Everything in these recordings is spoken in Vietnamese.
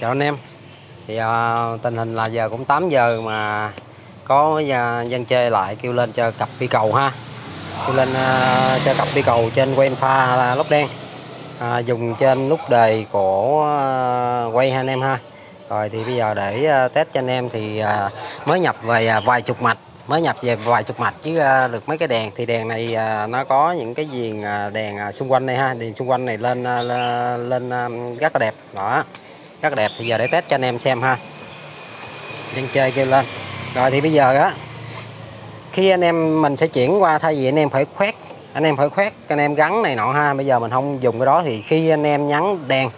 chào anh em. Thì à, tình hình là giờ cũng 8 giờ mà có à, dân chơi lại kêu lên cho cặp đi cầu ha. Kêu lên à, cho cặp đi cầu trên quen pha là lốc đen. À, dùng trên nút đề của à, quay hai anh em ha. Rồi thì bây giờ để à, test cho anh em thì à, mới nhập về à, vài chục mạch mới nhập về vài chục mạch chứ à, được mấy cái đèn. Thì đèn này à, nó có những cái viền à, đèn à, xung quanh này ha. Đèn xung quanh này lên à, lên, lên à, rất là đẹp. Đó rất đẹp. Bây giờ để test cho anh em xem ha. Dân chơi kêu lên. Rồi thì bây giờ á khi anh em mình sẽ chuyển qua thay vì anh em phải khoét anh em phải khoét anh em gắn này nọ ha. Bây giờ mình không dùng cái đó thì khi anh em nhắn đèn.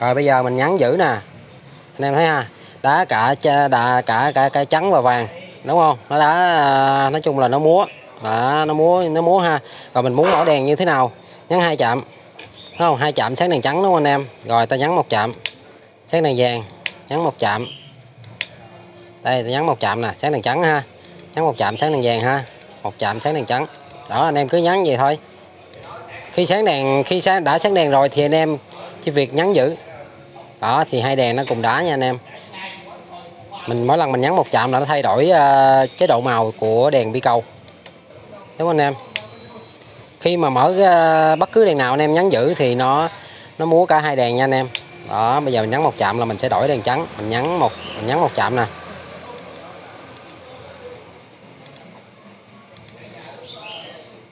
Rồi bây giờ mình nhắn giữ nè. Anh em thấy ha? Đá cả cha đà cả cả cái trắng và vàng đúng không? Nó đã à, nói chung là nó múa. Đó, nó múa nó múa ha. Rồi mình muốn mở đèn như thế nào? Nhắn hai chạm. Đúng không? Hai chạm sáng đèn trắng đúng không anh em? Rồi ta nhắn một chạm sáng đèn vàng nhắn một chạm. Đây ta nhắn một chạm nè sáng đèn trắng ha. Nhắn một chạm sáng đèn vàng ha. Một chạm sáng đèn trắng. Đó anh em cứ nhắn vậy thôi. Khi sáng đèn khi sáng đã sáng đèn rồi thì anh em chỉ việc nhắn giữ. Đó thì hai đèn nó cùng đá nha anh em. Mình mỗi lần mình nhắn một chạm là nó thay đổi uh, chế độ màu của đèn bi cầu. Đúng không anh em? Khi mà mở uh, bất cứ đèn nào anh em nhắn giữ thì nó nó múa cả hai đèn nha anh em đó, bây giờ mình nhắn một chạm là mình sẽ đổi đèn trắng. Mình nhắn một, mình nhắn một chạm nè.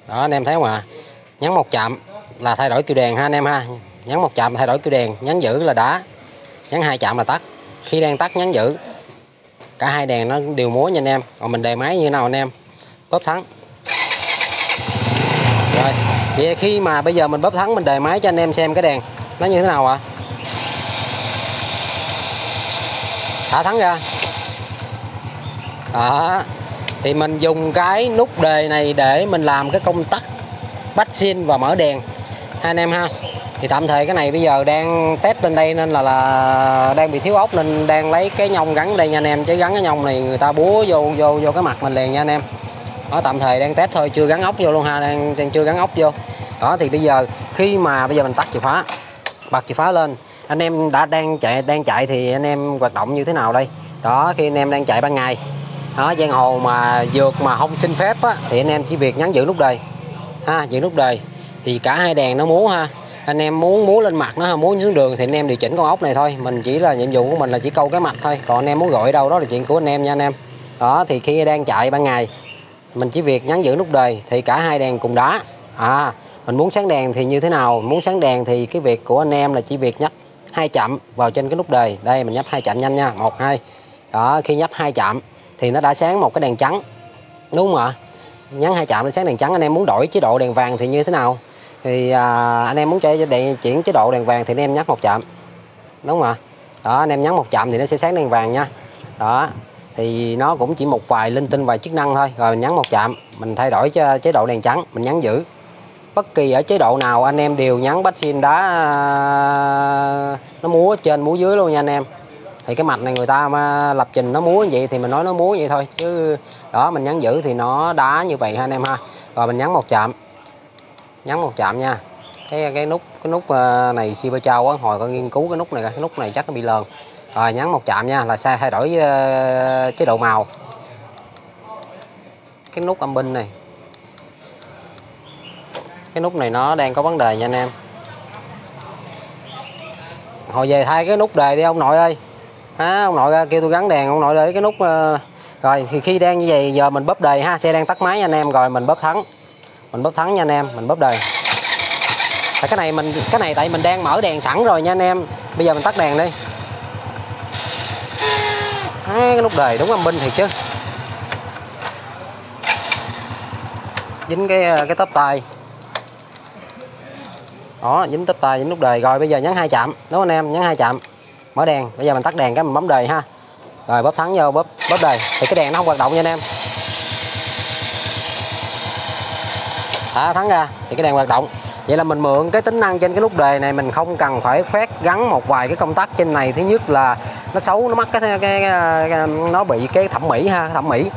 Đó, anh em thấy không ạ? Nhắn một chạm là thay đổi kiểu đèn ha anh em ha. Nhắn một chạm thay đổi kiểu đèn nhắn giữ là đá. Nhắn hai chạm là tắt. Khi đèn tắt nhắn giữ. Cả hai đèn nó đều múa nha anh em. Còn mình đề máy như nào anh em? Bóp thắng. Rồi, vậy khi mà bây giờ mình bóp thắng, mình đề máy cho anh em xem cái đèn nó như thế nào ạ? Thả thắng ra. Đó. Thì mình dùng cái nút đề này để mình làm cái công tắc bắt xin và mở đèn. Hai anh em ha. Thì tạm thời cái này bây giờ đang test lên đây nên là là đang bị thiếu ốc nên đang lấy cái nhông gắn đây nha anh em. Chứ gắn cái nhông này người ta búa vô vô vô cái mặt mình liền nha anh em. Đó tạm thời đang test thôi chưa gắn ốc vô luôn ha đang, đang chưa gắn ốc vô. Đó thì bây giờ khi mà bây giờ mình tắt chìa khóa bật chìa khóa lên anh em đã đang chạy đang chạy thì anh em hoạt động như thế nào đây? Đó khi anh em đang chạy ban ngày. Đó giang hồ mà vượt mà không xin phép á, thì anh em chỉ việc nhắn giữ nút đề. Ha giữ nút đề. Thì cả hai đèn nó múa ha. Anh em muốn múa lên mặt nó muốn xuống đường thì anh em điều chỉnh con ốc này thôi. Mình chỉ là nhiệm vụ của mình là chỉ câu cái mặt thôi. Còn anh em muốn gọi đâu đó là chuyện của anh em nha anh em. Đó thì khi đang chạy ban ngày mình chỉ việc nhắn giữ nút đề thì cả hai đèn cùng đá. À mình muốn sáng đèn thì như thế nào? Muốn sáng đèn thì cái việc của anh em là chỉ việc nhắc hai chạm vào trên cái nút đề. Đây mình nhấp hai chạm nhanh nha. Một hai. Đó khi nhấp hai chạm thì nó đã sáng một cái đèn trắng. Đúng không ạ? Nhấn hai chạm nó sáng đèn trắng. Anh em muốn đổi chế độ đèn vàng thì như thế nào? Thì à, anh em muốn chơi đèn chuyển chế độ đèn vàng thì anh em nhấn một chạm. Đúng không ạ? Đó anh em nhấn một chạm thì nó sẽ sáng đèn vàng nha. Đó thì nó cũng chỉ một vài linh tinh vài chức năng thôi. Rồi mình nhấn một chạm mình thay đổi cho chế độ đèn trắng mình nhấn giữ bất kỳ ở chế độ nào, anh em đều nhắn bách xin đá, nó múa trên, múa dưới luôn nha anh em. Thì cái mạch này người ta mà lập trình nó múa như vậy thì mình nói nó múa vậy thôi, chứ đó, mình nhắn giữ thì nó đá như vậy ha anh em ha. Rồi mình nhắn một chạm nhắn một chạm nha. Cái cái nút cái nút ờ, này super trao quá hồi con nghiên cứu cái nút này cái nút này chắc nó bị lờn. Rồi nhắn một chạm nha, là sai thay đổi ờ, chế độ màu. Cái nút âm binh này cái nút này nó đang có vấn đề nha anh em. Hồi về thay cái nút đề đi ông nội ơi. À, ông nội ra kêu tôi gắn đèn ông nội để cái nút uh, rồi thì khi đang như vậy giờ mình bóp đề ha xe đang tắt máy nha anh em rồi mình bóp thắng. Mình bóp thắng nha anh em mình bóp đề. Tại cái này mình cái này tại mình đang mở đèn sẵn rồi nha anh em. Bây giờ mình tắt đèn đi. À, cái nút đề đúng âm binh thiệt chứ. Dính cái ờ, cái tóc tay đó dính tóc tay dính nút đề. Rồi bây giờ nhấn hai chạm. Đúng anh em? Nhấn hai chạm. Mở đèn. Bây giờ mình tắt đèn cái mình bấm đề ha. Rồi bóp thắng vô bóp bóp đề. Thì cái đèn nó không hoạt động nha anh em. Thả thắng ra. Thì cái đèn hoạt động. Vậy là mình mượn cái tính năng trên cái nút đề này mình không cần phải khoét gắn một vài cái công tắc trên này. Thứ nhất là nó xấu nó mắc cái, cái, cái, cái nó bị cái thẩm mỹ ha thẩm mỹ.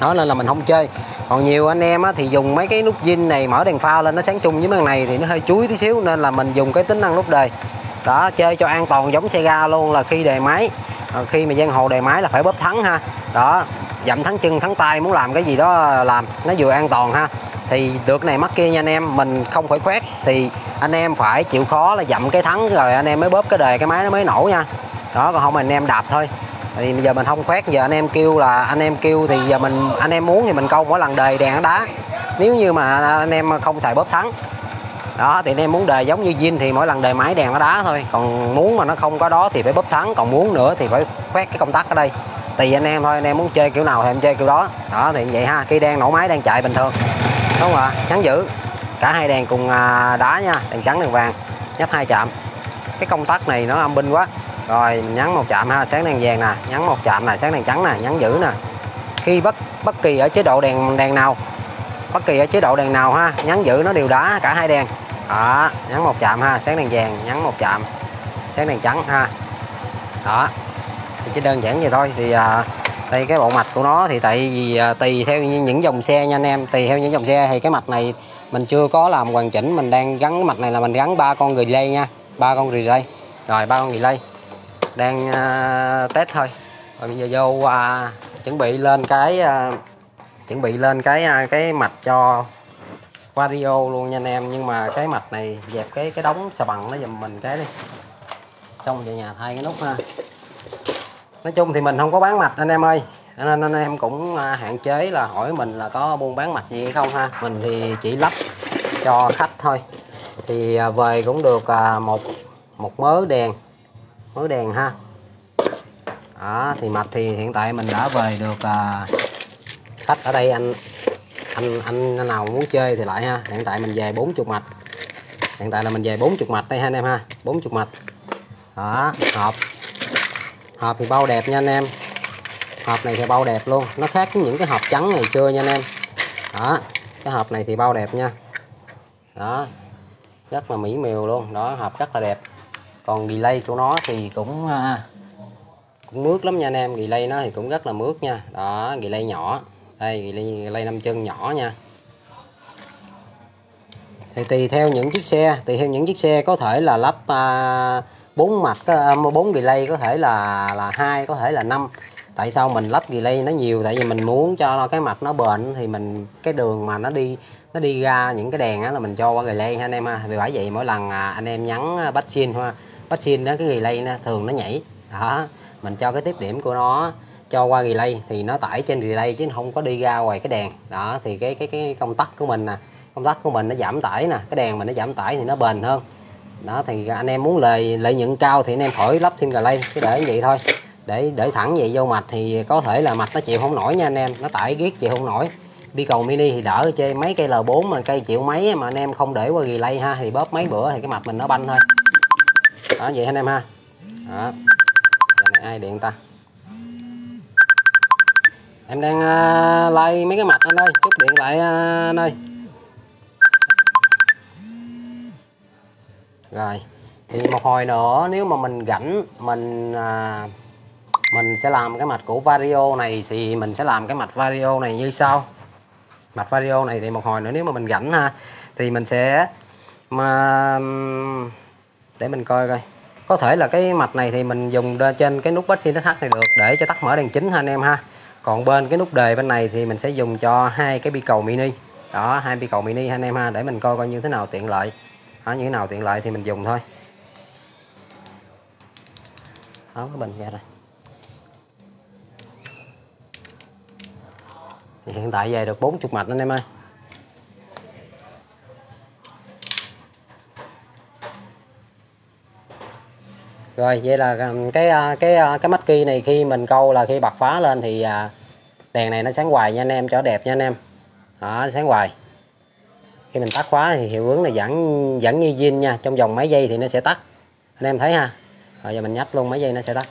Đó nên là mình không chơi còn nhiều anh em á, thì dùng mấy cái nút zin này mở đèn pha lên nó sáng chung với mấy này thì nó hơi chuối tí xíu nên là mình dùng cái tính năng nút đề. Đó chơi cho an toàn giống xe ga luôn là khi đề máy. À, khi mà giang hồ đề máy là phải bóp thắng ha. Đó dậm thắng chân thắng tay muốn làm cái gì đó ờ, làm nó vừa an toàn ha. Thì được này mắc kia nha anh em mình không phải khoét thì anh em phải chịu khó là dậm cái thắng rồi anh em mới bóp cái đề cái máy nó mới nổ nha. Đó còn không anh em đạp thôi thì bây giờ mình không khoét, giờ anh em kêu là, anh em kêu thì giờ mình, anh em muốn thì mình câu mỗi lần đề đèn đá. Nếu như mà anh em không xài bóp thắng. Đó, thì anh em muốn đề giống như zin thì mỗi lần đề máy đèn nó đá thôi. Còn muốn mà nó không có đó thì phải bóp thắng, còn muốn nữa thì phải khoét cái công tắc ở đây. Tùy anh em thôi, anh em muốn chơi kiểu nào thì em chơi kiểu đó. Đó, thì vậy ha, khi đang nổ máy đang chạy bình thường. Đúng không ạ nhắn giữ. Cả hai đèn cùng à, đá nha, đèn trắng, đèn vàng, nhấp hai chạm. Cái công tắc này nó âm binh quá rồi mình nhắn một chạm ha sáng đèn vàng nè nhắn một chạm này sáng đèn trắng nè nhắn giữ nè. Khi bất bất kỳ ở chế độ đèn đèn nào bất kỳ ở chế độ đèn nào ha nhắn giữ nó đều đá cả hai đèn. Đó nhắn một chạm ha sáng đèn vàng nhắn một chạm sáng đèn trắng ha. Đó thì chỉ đơn giản vậy thôi. Thì à, đây cái bộ mạch của nó thì tại vì à, tùy theo những dòng xe nha anh em tùy theo những dòng xe thì cái mạch này mình chưa có làm hoàn chỉnh mình đang gắn cái mạch này là mình gắn ba con relay nha ba con relay. Rồi ba con relay đang uh, test thôi. Rồi bây giờ vô uh, chuẩn bị lên cái uh, chuẩn bị lên cái uh, cái mạch cho vario luôn nha anh em. Nhưng mà cái mạch này dẹp cái cái đống xà bằng nó giùm mình cái đi. Xong về nhà thay cái nút ha. Nói chung thì mình không có bán mạch anh em ơi. Nên anh em cũng à, hạn chế là hỏi mình là có buôn bán mạch gì hay không ha. Mình thì chỉ lắp cho khách thôi. Thì về cũng được một một mớ đèn mớ đèn ha. Đó thì mạch thì hiện tại mình đã về được à, khách ở đây anh anh anh nào muốn chơi thì lại ha. Hiện tại mình về 40 mạch. Hiện tại là mình về 40 mạch đây ha anh em ha 40 mạch. Đó hộp. Hộp thì bao đẹp nha anh em. Hộp này thì bao đẹp luôn nó khác với những cái hộp trắng ngày xưa nha anh em. Đó cái hộp này thì bao đẹp nha. Đó rất là mỹ miều luôn đó hộp rất là đẹp còn delay của nó thì cũng à, cũng mướt lắm nha anh em. Delay nó thì cũng rất là mướt nha. Đó delay nhỏ. Đây delay năm chân nhỏ nha. Thì tùy theo những chiếc xe tùy theo những chiếc xe có thể là lắp à, bốn mặt à, bốn delay có thể là là hai có thể là năm. Tại sao mình lắp delay nó nhiều? Tại vì mình muốn cho cái mặt nó bền thì mình cái đường mà nó đi nó đi ra những cái đèn á là mình cho qua relay ha anh em ha. Vì bởi vậy mỗi lần à, anh em nhắn à, bách xin hoa bắt xin đó, cái relay nó thường nó nhảy. Đó, mình cho cái tiếp điểm của nó, cho qua relay thì nó tải trên relay chứ không có đi ra ngoài cái đèn. Đó, thì cái cái cái công tắc của mình nè, công tắc của mình nó giảm tải nè, cái đèn mình nó giảm tải thì nó bền hơn. Đó, thì anh em muốn lợi lợi nhuận cao thì anh em khỏi lắp thêm relay cứ để vậy thôi. Để để thẳng vậy vô mạch thì có thể là mạch nó chịu không nổi nha anh em, nó tải ghét chịu không nổi. Đi cầu mini thì đỡ chơi mấy cây L4 mà cây chịu mấy mà anh em không để qua relay ha, thì bóp mấy bữa thì cái mạch mình nó banh thôi đó vậy anh em ha? Đó. Giờ này ai điện ta? Em đang ờ, uh, lay mấy cái mạch anh ơi chút điện lại uh, anh ơi. Rồi thì một hồi nữa nếu mà mình rảnh mình uh, mình sẽ làm cái mạch của vario này thì mình sẽ làm cái mạch vario này như sau. Mạch vario này thì một hồi nữa nếu mà mình rảnh ha thì mình sẽ mà để mình coi coi có thể là cái mạch này thì mình dùng trên cái nút bắt xin này được để cho tắt mở đèn chính ha anh em ha. Còn bên cái nút đề bên này thì mình sẽ dùng cho hai cái bi cầu mini. Đó hai bi cầu mini ha anh em ha để mình coi coi như thế nào tiện lợi. Đó, như thế nào tiện lợi thì mình dùng thôi. Tháo cái bình ra rồi hiện tại về được 40 mạch anh em ơi. Rồi vậy là ừ, cái ờ, cái ờ, cái mắt kia này khi mình câu là khi bật phá lên thì à, đèn này nó sáng hoài nha anh em cho đẹp nha anh em. Đó sáng hoài. Khi mình tắt khóa thì hiệu ứng này vẫn vẫn như zin nha trong vòng mấy giây thì nó sẽ tắt. Anh em thấy ha? Rồi giờ mình nhấp luôn mấy giây nó sẽ tắt.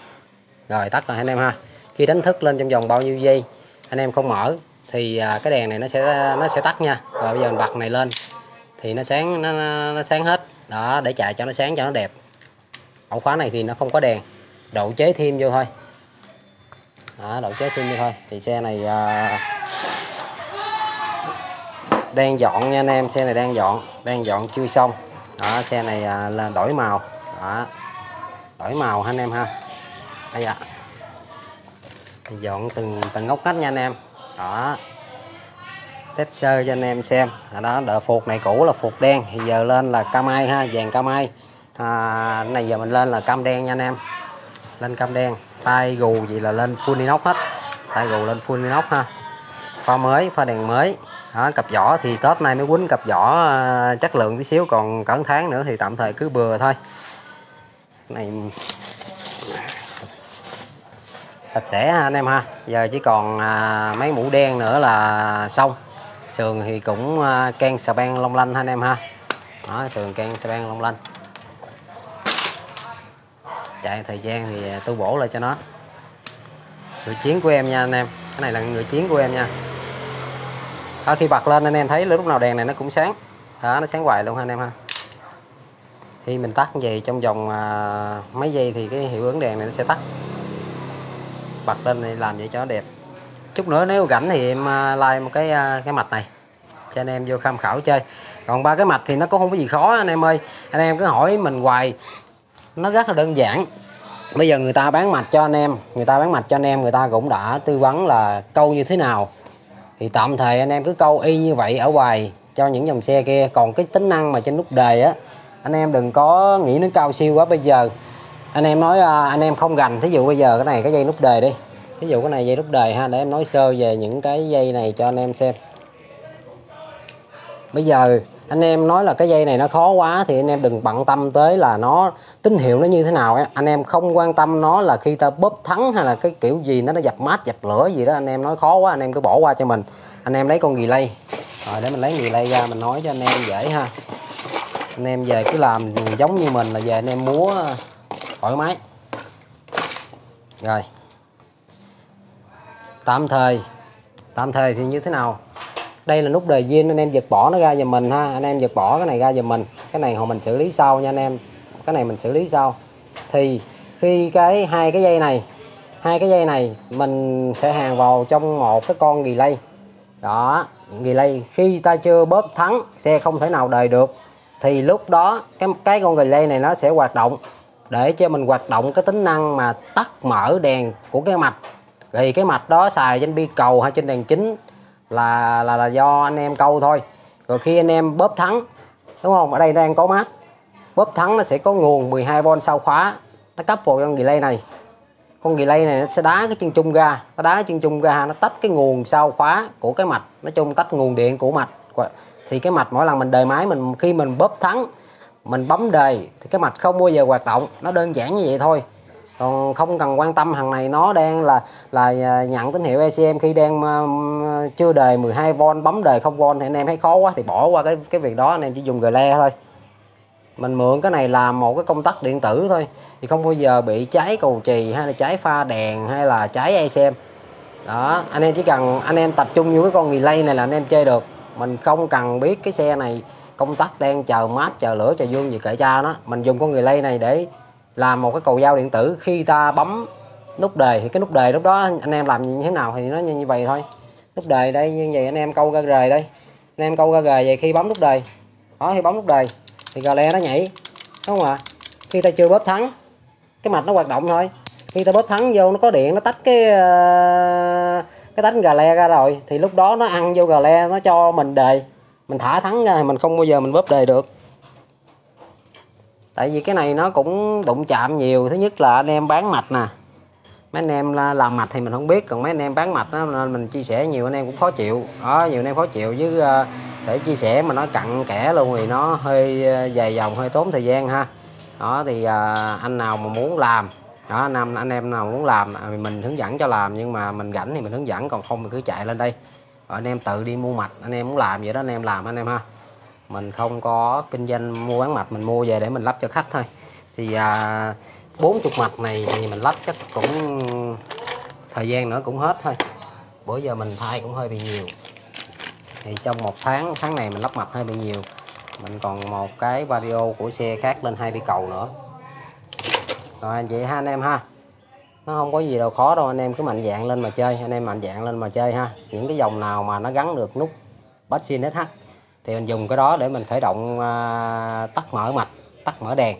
Rồi tắt rồi anh em ha. Khi đánh thức lên trong vòng bao nhiêu giây anh em không mở thì à, cái đèn này nó sẽ nó sẽ tắt nha. Rồi bây giờ mình bật này lên thì nó sáng nó, nó sáng hết. Đó để chạy cho nó sáng cho nó đẹp ổ khóa này thì nó không có đèn. Độ chế thêm vô thôi. Đó, độ chế thêm vô thôi. Thì xe này à, đang dọn nha anh em xe này đang dọn đang dọn chưa xong. Đó xe này à, là đổi màu. Đó đổi màu ha anh em ha. Đây ạ. Dọn từng từng ngóc ngách nha anh em. Đó test sơ cho anh em xem. Ở đó đợi phuộc này cũ là phuộc đen. Thì giờ lên là cam ai ha vàng cam ai à, này giờ mình lên là cam đen nha anh em. Lên cam đen. Tay gù gì là lên full inox hết. Tay gù lên full inox ha. Pha mới pha đèn mới. Đó, cặp vỏ thì tết nay mới quýnh cặp vỏ à, chất lượng tí xíu còn cỡ tháng nữa thì tạm thời cứ bừa thôi. Này. Sạch sẽ ha anh em ha. Giờ chỉ còn à, mấy mũ đen nữa là xong. Sườn thì cũng à, ken xà beng long lanh ha anh em ha. Đó sườn ken xà beng long lanh chạy thời gian thì à, tu bổ lại cho nó. Người chiến của em nha anh em cái này là người chiến của em nha. Đó, khi bật lên anh em thấy lúc nào đèn này nó cũng sáng. Đó nó sáng hoài luôn ha anh em ha. Khi mình tắt gì trong vòng à, mấy giây thì cái hiệu ứng đèn này nó sẽ tắt. Bật lên thì làm vậy cho nó đẹp. Chút nữa nếu rảnh thì em à, like một cái à, cái mạch này cho anh em vô tham khảo chơi. Còn ba cái mạch thì nó cũng không có gì khó anh em ơi. Anh em cứ hỏi mình hoài nó rất là đơn giản. Bây giờ người ta bán mạch cho anh em, người ta bán mạch cho anh em, người ta cũng đã tư vấn là câu như thế nào. Thì tạm thời anh em cứ câu y như vậy ở ngoài cho những dòng xe kia. Còn cái tính năng mà trên nút đề á, anh em đừng có nghĩ nó cao siêu quá. Bây giờ anh em nói à, anh em không gành thí dụ bây giờ cái này, cái dây nút đề đi. Thí dụ cái này dây nút đề ha, để em nói sơ về những cái dây này cho anh em xem. Bây giờ anh em nói là cái dây này nó khó quá thì anh em đừng bận tâm tới là nó tín hiệu nó như thế nào ấy. anh em không quan tâm nó là khi ta bóp thắng hay là cái kiểu gì nó nó dập mát, dập lửa gì đó, anh em nói khó quá, anh em cứ bỏ qua cho mình. Anh em lấy con gì lay rồi, để mình lấy gì lay ra, mình nói cho anh em dễ ha. Anh em về cứ làm giống như mình là về anh em múa ờ, thoải mái. Rồi. Tạm thời tạm thời thì như thế nào? Đây là nút đề zin, anh em giật bỏ nó ra giùm mình ha. Anh em giật bỏ cái này ra giùm mình. Cái này họ mình xử lý sau nha anh em. Cái này mình xử lý sau. Thì khi cái hai cái dây này, hai cái dây này mình sẽ hàng vào trong một cái con relay. Đó, relay khi ta chưa bóp thắng xe không thể nào đời được. Thì lúc đó cái cái con relay này nó sẽ hoạt động để cho mình hoạt động cái tính năng mà tắt mở đèn của cái mạch. Thì cái mạch đó xài trên bi cầu hay trên đèn chính là là là do anh em câu thôi. Rồi khi anh em bóp thắng, đúng không? Ở đây đang có mát. Bóp thắng nó sẽ có nguồn 12V sau khóa. Nó cấp vào con relay này. Con relay này nó sẽ đá cái chân trung ra. Nó đá cái chân trung ra, nó tách cái nguồn sau khóa của cái mạch. Nói chung tách nguồn điện của mạch. Thì cái mạch mỗi lần mình đề máy, mình khi mình bóp thắng, mình bấm đề, thì cái mạch không bao giờ hoạt động. Nó đơn giản như vậy thôi còn không cần quan tâm, hàng này nó đang là là à, nhận tín hiệu ECM khi đang à, chưa đề 12V bấm đề 0V thì anh em thấy khó quá, thì bỏ qua cái cái việc đó, anh em chỉ dùng le thôi. Mình mượn cái này làm một cái công tắc điện tử thôi, thì không bao giờ bị cháy cầu trì hay là cháy pha đèn, hay là cháy ECM đó, anh em chỉ cần, anh em tập trung vô cái con relay này là anh em chơi được. Mình không cần biết cái xe này công tắc đang chờ mát, chờ lửa, chờ dương gì kệ cha nó. Mình dùng con relay này để là một cái cầu dao điện tử khi ta bấm nút đề thì cái nút đề lúc đó anh em làm như thế nào thì nó như, vậy thôi. Nút đề đây như vậy anh em câu ra rời đây. Anh em câu ra rời vậy khi bấm nút đề. Đó khi bấm nút đề thì gà le nó nhảy đúng không ạ? Khi ta chưa bóp thắng cái mạch nó hoạt động thôi. Khi ta bóp thắng vô nó có điện nó tách cái ờ, cái tách gà le ra rồi thì lúc đó nó ăn vô gà le nó cho mình đề. Mình thả thắng ra thì mình không bao giờ mình bóp đề được tại vì cái này nó cũng đụng chạm nhiều thứ nhất là anh em bán mạch nè mấy anh em làm mạch thì mình không biết còn mấy anh em bán mạch đó, nên mình chia sẻ nhiều anh em cũng khó chịu đó nhiều anh em khó chịu với để chia sẻ mà nó cặn kẽ luôn thì nó hơi dài dòng hơi tốn thời gian ha đó thì anh nào mà muốn làm đó anh em anh em nào muốn làm thì mình hướng dẫn cho làm nhưng mà mình rảnh thì mình hướng dẫn còn không thì cứ chạy lên đây rồi anh em tự đi mua mạch anh em muốn làm vậy đó anh em làm anh em ha mình không có kinh doanh mua bán mạch mình mua về để mình lắp cho khách thôi. Thì à, 40 mạch này thì mình lắp chắc cũng thời gian nữa cũng hết thôi. Bữa giờ mình thay cũng hơi bị nhiều. Thì trong một tháng tháng này mình lắp mạch hơi bị nhiều. Mình còn một cái vario của xe khác lên hai bị cầu nữa. Rồi anh chị ha anh em ha. Nó không có gì đâu khó đâu anh em cứ mạnh dạng lên mà chơi anh em mạnh dạng lên mà chơi ha. Những cái dòng nào mà nó gắn được nút bắt xin SH thì mình dùng cái đó để mình khởi động à, tắt mở mạch tắt mở đèn.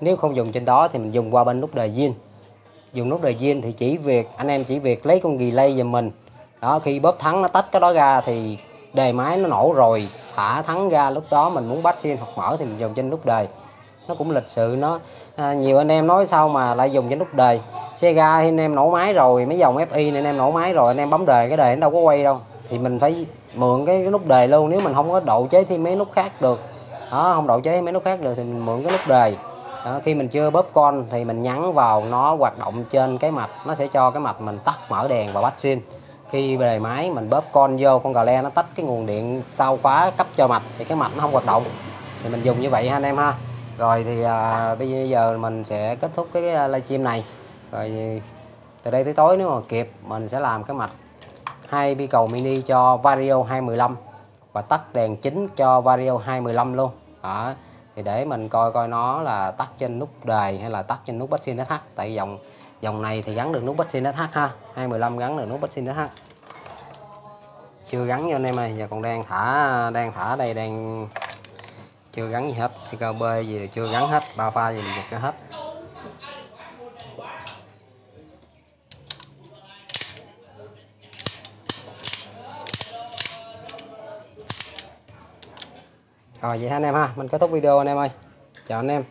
Nếu không dùng trên đó thì mình dùng qua bên nút đề zin. Dùng nút đề zin thì chỉ việc anh em chỉ việc lấy con ghi lay giùm mình. Đó khi bóp thắng nó tách cái đó ra thì đề máy nó nổ rồi thả thắng ra. Lúc đó mình muốn bắt xin hoặc mở thì mình dùng trên nút đề nó cũng lịch sự nó à, nhiều anh em nói sao mà lại dùng trên nút đề xe ga thì anh em nổ máy rồi mấy dòng FI này anh em nổ máy rồi anh em bấm đề cái đề nó đâu có quay đâu. Thì mình phải mượn cái, cái nút đề luôn nếu mình không có độ chế thêm mấy nút khác được. Đó không độ chế mấy nút khác được thì mình mượn cái nút đề. Đó, khi mình chưa bóp con thì mình nhắn vào nó hoạt động trên cái mạch nó sẽ cho cái mạch mình tắt mở đèn và bắt xin khi về máy mình bóp con vô con gà le nó tách cái nguồn điện sau khóa cấp cho mạch thì cái mạch nó không hoạt động. Thì mình dùng như vậy ha anh em ha. Rồi thì à, bây giờ mình sẽ kết thúc cái à, livestream này. Rồi từ đây tới tối nếu mà kịp mình sẽ làm cái mạch hai bi cầu mini cho Vario 215 và tắt đèn chính cho Vario 215 luôn. Đó, thì để mình coi coi nó là tắt trên nút đề hay là tắt trên nút Baxin SH tại dòng dòng này thì gắn được nút Baxin SH ha. 215 gắn được nút Baxin SH chưa gắn cho anh em ơi, giờ còn đang thả đang thả đây, đang chưa gắn gì hết. CKB gì chưa gắn hết, ba pha gì mình giật cho hết. Rồi, vậy ha anh em ha. Mình kết thúc video anh em ơi. Chào anh em.